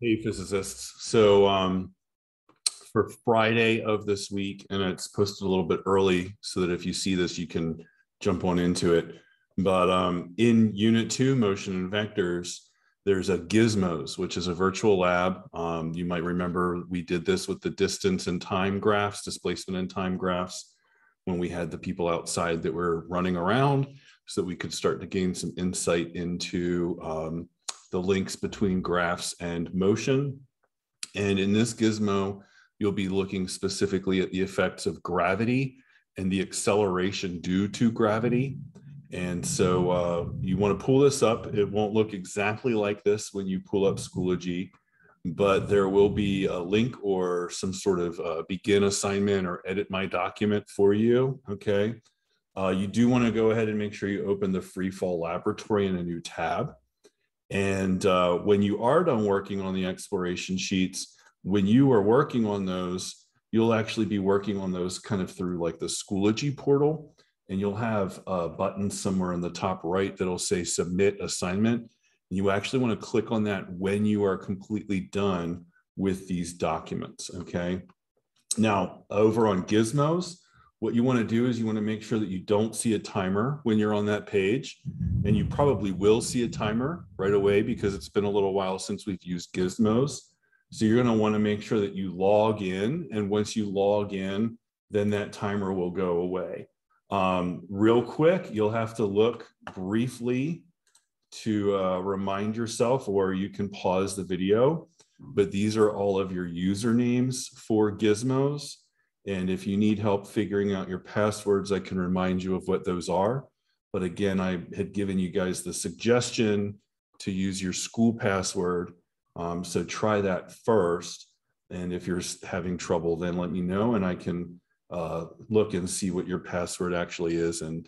Hey, physicists. So um, for Friday of this week, and it's posted a little bit early so that if you see this, you can jump on into it. But um, in Unit 2, Motion and Vectors, there's a Gizmos, which is a virtual lab. Um, you might remember we did this with the distance and time graphs, displacement and time graphs, when we had the people outside that were running around so that we could start to gain some insight into um, the links between graphs and motion. And in this gizmo, you'll be looking specifically at the effects of gravity and the acceleration due to gravity. And so uh, you want to pull this up. It won't look exactly like this when you pull up Schoology, but there will be a link or some sort of uh, begin assignment or edit my document for you. Okay. Uh, you do want to go ahead and make sure you open the Freefall Laboratory in a new tab. And uh, when you are done working on the exploration sheets, when you are working on those, you'll actually be working on those kind of through like the Schoology portal. And you'll have a button somewhere in the top right that'll say submit assignment. You actually want to click on that when you are completely done with these documents. Okay. Now, over on Gizmos, what you want to do is you want to make sure that you don't see a timer when you're on that page. And you probably will see a timer right away because it's been a little while since we've used Gizmos. So you're going to want to make sure that you log in. And once you log in, then that timer will go away. Um, real quick, you'll have to look briefly to uh, remind yourself, or you can pause the video. But these are all of your usernames for Gizmos. And if you need help figuring out your passwords, I can remind you of what those are. But again, I had given you guys the suggestion to use your school password. Um, so try that first. And if you're having trouble, then let me know and I can uh, look and see what your password actually is and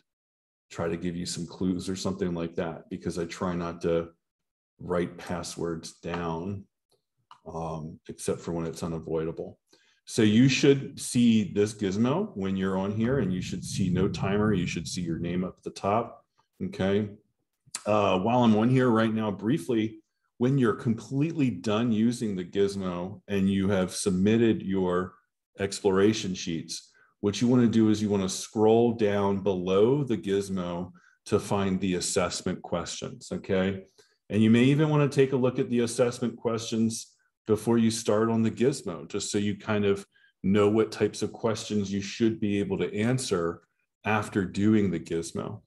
try to give you some clues or something like that because I try not to write passwords down um, except for when it's unavoidable. So you should see this gizmo when you're on here and you should see no timer. You should see your name up at the top. Okay. Uh, while I'm on here right now, briefly, when you're completely done using the gizmo and you have submitted your exploration sheets, what you want to do is you want to scroll down below the gizmo to find the assessment questions. Okay. And you may even want to take a look at the assessment questions before you start on the gizmo, just so you kind of know what types of questions you should be able to answer after doing the gizmo.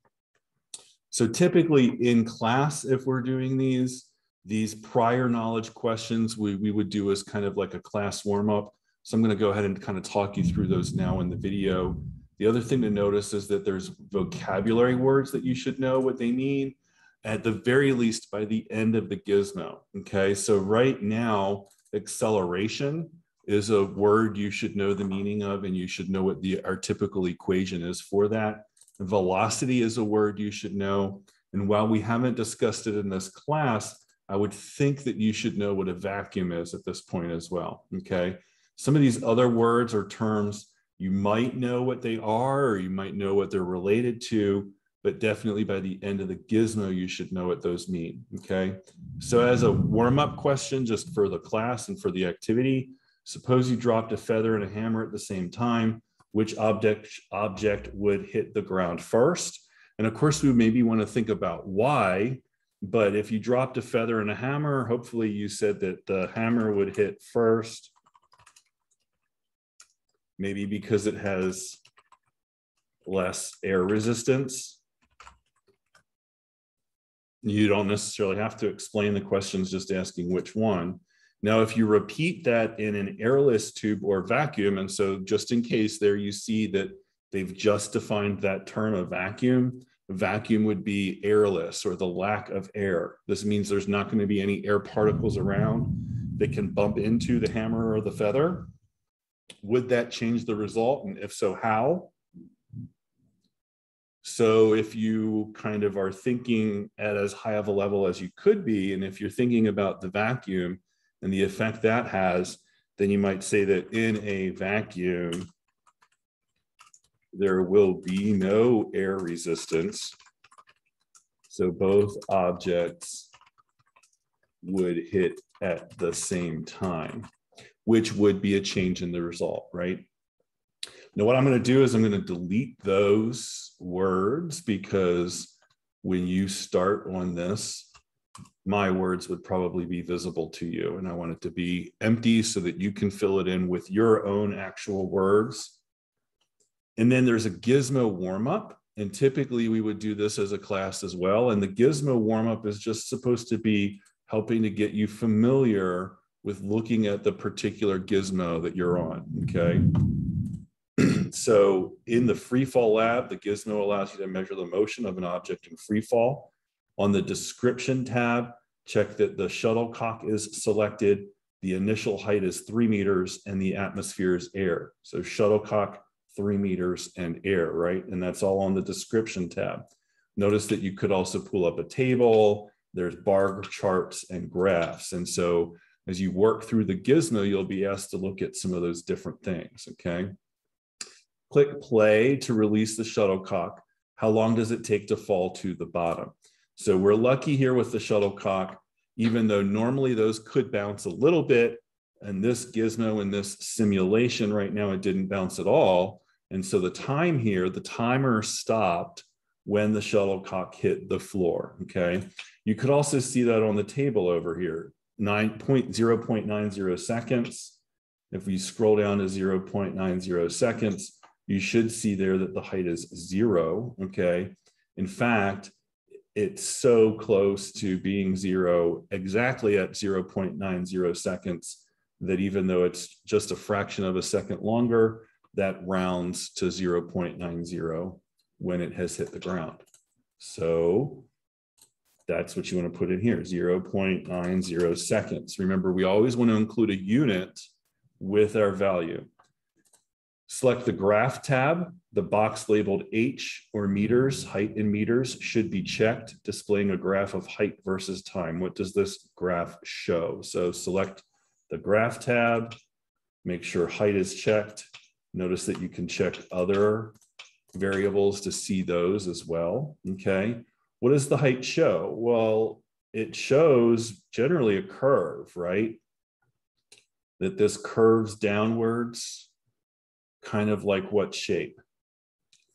So typically in class, if we're doing these, these prior knowledge questions we, we would do as kind of like a class warm up. So I'm going to go ahead and kind of talk you through those now in the video. The other thing to notice is that there's vocabulary words that you should know what they mean at the very least by the end of the gizmo. Okay, so right now, acceleration is a word you should know the meaning of, and you should know what the our typical equation is for that. Velocity is a word you should know. And while we haven't discussed it in this class, I would think that you should know what a vacuum is at this point as well. Okay. Some of these other words or terms, you might know what they are, or you might know what they're related to, but definitely by the end of the gizmo, you should know what those mean, okay? So as a warm-up question, just for the class and for the activity, suppose you dropped a feather and a hammer at the same time, which object, object would hit the ground first? And of course, we maybe wanna think about why, but if you dropped a feather and a hammer, hopefully you said that the hammer would hit first, maybe because it has less air resistance you don't necessarily have to explain the questions, just asking which one. Now, if you repeat that in an airless tube or vacuum, and so just in case there you see that they've just defined that term of vacuum, vacuum would be airless or the lack of air. This means there's not going to be any air particles around that can bump into the hammer or the feather. Would that change the result? And if so, how? So if you kind of are thinking at as high of a level as you could be, and if you're thinking about the vacuum and the effect that has, then you might say that in a vacuum, there will be no air resistance. So both objects would hit at the same time, which would be a change in the result, right? Now, what I'm going to do is I'm going to delete those words because when you start on this, my words would probably be visible to you. And I want it to be empty so that you can fill it in with your own actual words. And then there's a gizmo warm up. And typically we would do this as a class as well. And the gizmo warm up is just supposed to be helping to get you familiar with looking at the particular gizmo that you're on. Okay. So in the free fall lab, the gizmo allows you to measure the motion of an object in free fall. On the description tab, check that the shuttlecock is selected, the initial height is three meters, and the atmosphere is air. So shuttlecock, three meters, and air, right? And that's all on the description tab. Notice that you could also pull up a table, there's bar charts and graphs. And so as you work through the gizmo, you'll be asked to look at some of those different things, okay? Click play to release the shuttlecock. How long does it take to fall to the bottom? So we're lucky here with the shuttlecock, even though normally those could bounce a little bit. And this gizmo in this simulation right now, it didn't bounce at all. And so the time here, the timer stopped when the shuttlecock hit the floor, okay? You could also see that on the table over here, 9.0.90 seconds. If we scroll down to 0.90 seconds, you should see there that the height is zero, okay? In fact, it's so close to being zero exactly at 0.90 seconds that even though it's just a fraction of a second longer, that rounds to 0.90 when it has hit the ground. So that's what you want to put in here, 0.90 seconds. Remember, we always want to include a unit with our value. Select the graph tab. The box labeled H or meters, height in meters, should be checked, displaying a graph of height versus time. What does this graph show? So select the graph tab, make sure height is checked. Notice that you can check other variables to see those as well, okay? What does the height show? Well, it shows generally a curve, right? That this curves downwards kind of like what shape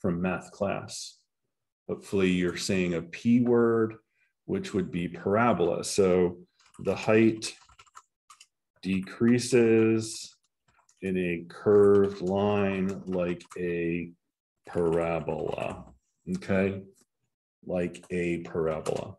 from math class? Hopefully you're saying a P word, which would be parabola. So the height decreases in a curved line like a parabola, okay? Like a parabola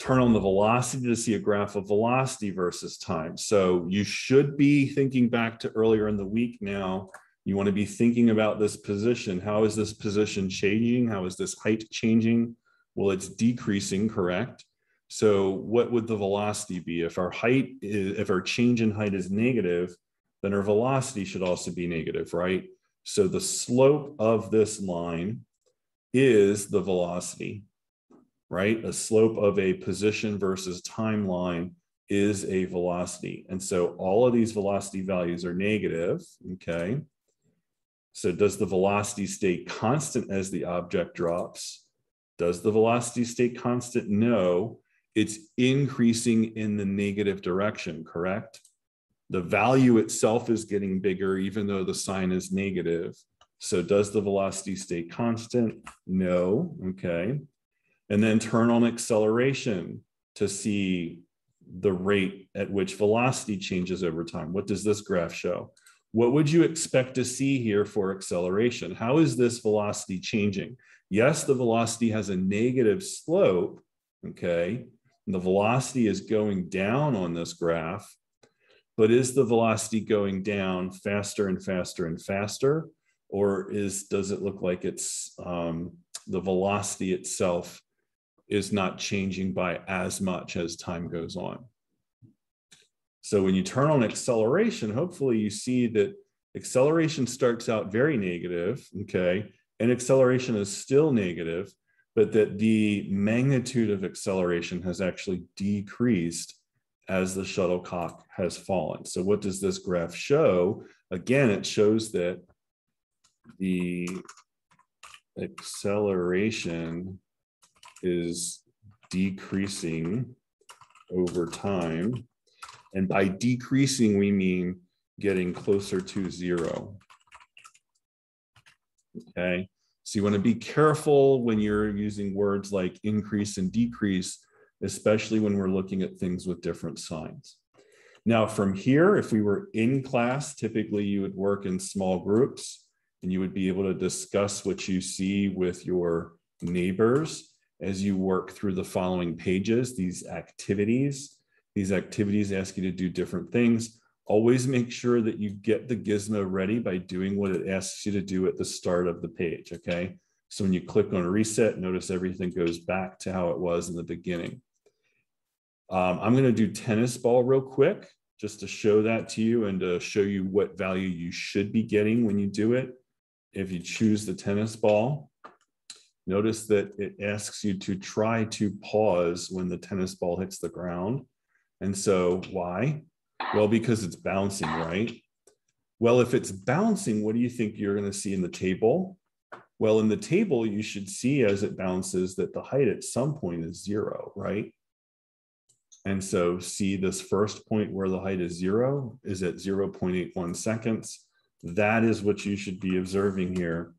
turn on the velocity to see a graph of velocity versus time. So you should be thinking back to earlier in the week now. You want to be thinking about this position. How is this position changing? How is this height changing? Well, it's decreasing, correct? So what would the velocity be? If our height, is, if our change in height is negative, then our velocity should also be negative, right? So the slope of this line is the velocity right? A slope of a position versus timeline is a velocity. And so all of these velocity values are negative, okay? So does the velocity stay constant as the object drops? Does the velocity stay constant? No, it's increasing in the negative direction, correct? The value itself is getting bigger even though the sign is negative. So does the velocity stay constant? No, okay and then turn on acceleration to see the rate at which velocity changes over time. What does this graph show? What would you expect to see here for acceleration? How is this velocity changing? Yes, the velocity has a negative slope, okay? And the velocity is going down on this graph, but is the velocity going down faster and faster and faster? Or is does it look like it's um, the velocity itself is not changing by as much as time goes on. So when you turn on acceleration, hopefully you see that acceleration starts out very negative, okay, and acceleration is still negative, but that the magnitude of acceleration has actually decreased as the shuttlecock has fallen. So what does this graph show? Again, it shows that the acceleration is decreasing over time. And by decreasing, we mean getting closer to zero. Okay, so you want to be careful when you're using words like increase and decrease, especially when we're looking at things with different signs. Now from here, if we were in class, typically you would work in small groups and you would be able to discuss what you see with your neighbors as you work through the following pages, these activities. These activities ask you to do different things. Always make sure that you get the gizmo ready by doing what it asks you to do at the start of the page, okay? So when you click on reset, notice everything goes back to how it was in the beginning. Um, I'm going to do tennis ball real quick just to show that to you and to show you what value you should be getting when you do it. If you choose the tennis ball, notice that it asks you to try to pause when the tennis ball hits the ground. And so why? Well, because it's bouncing, right? Well, if it's bouncing, what do you think you're going to see in the table? Well, in the table, you should see as it bounces that the height at some point is zero, right? And so see this first point where the height is zero is at 0.81 seconds. That is what you should be observing here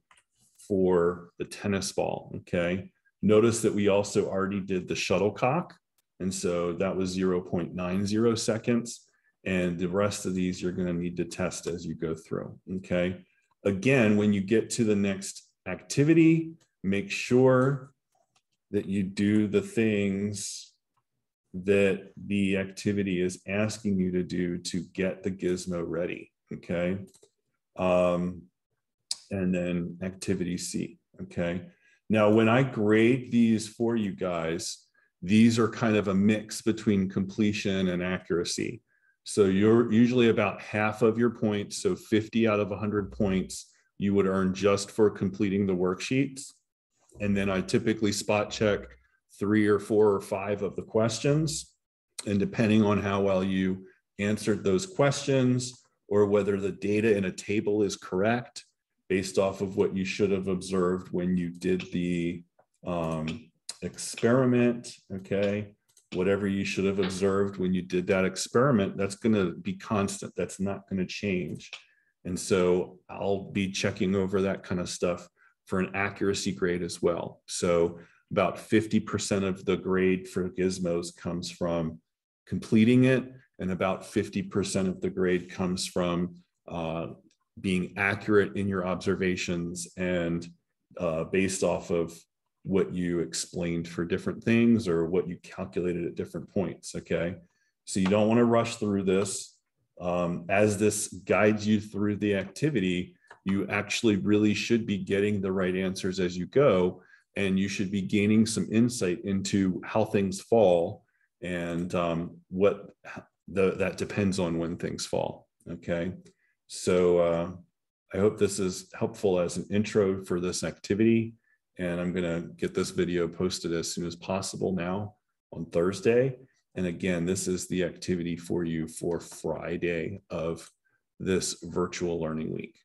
for the tennis ball, okay? Notice that we also already did the shuttlecock. And so that was 0.90 seconds. And the rest of these you're gonna need to test as you go through, okay? Again, when you get to the next activity, make sure that you do the things that the activity is asking you to do to get the gizmo ready. Okay. Um, and then activity C. Okay. Now, when I grade these for you guys, these are kind of a mix between completion and accuracy. So you're usually about half of your points. So 50 out of 100 points you would earn just for completing the worksheets. And then I typically spot check three or four or five of the questions. And depending on how well you answered those questions or whether the data in a table is correct based off of what you should have observed when you did the um, experiment, okay? Whatever you should have observed when you did that experiment, that's gonna be constant. That's not gonna change. And so I'll be checking over that kind of stuff for an accuracy grade as well. So about 50% of the grade for gizmos comes from completing it and about 50% of the grade comes from uh, being accurate in your observations and uh, based off of what you explained for different things or what you calculated at different points okay so you don't want to rush through this um, as this guides you through the activity you actually really should be getting the right answers as you go and you should be gaining some insight into how things fall and um, what the, that depends on when things fall. Okay, so uh, I hope this is helpful as an intro for this activity. And I'm going to get this video posted as soon as possible now on Thursday. And again, this is the activity for you for Friday of this virtual learning week.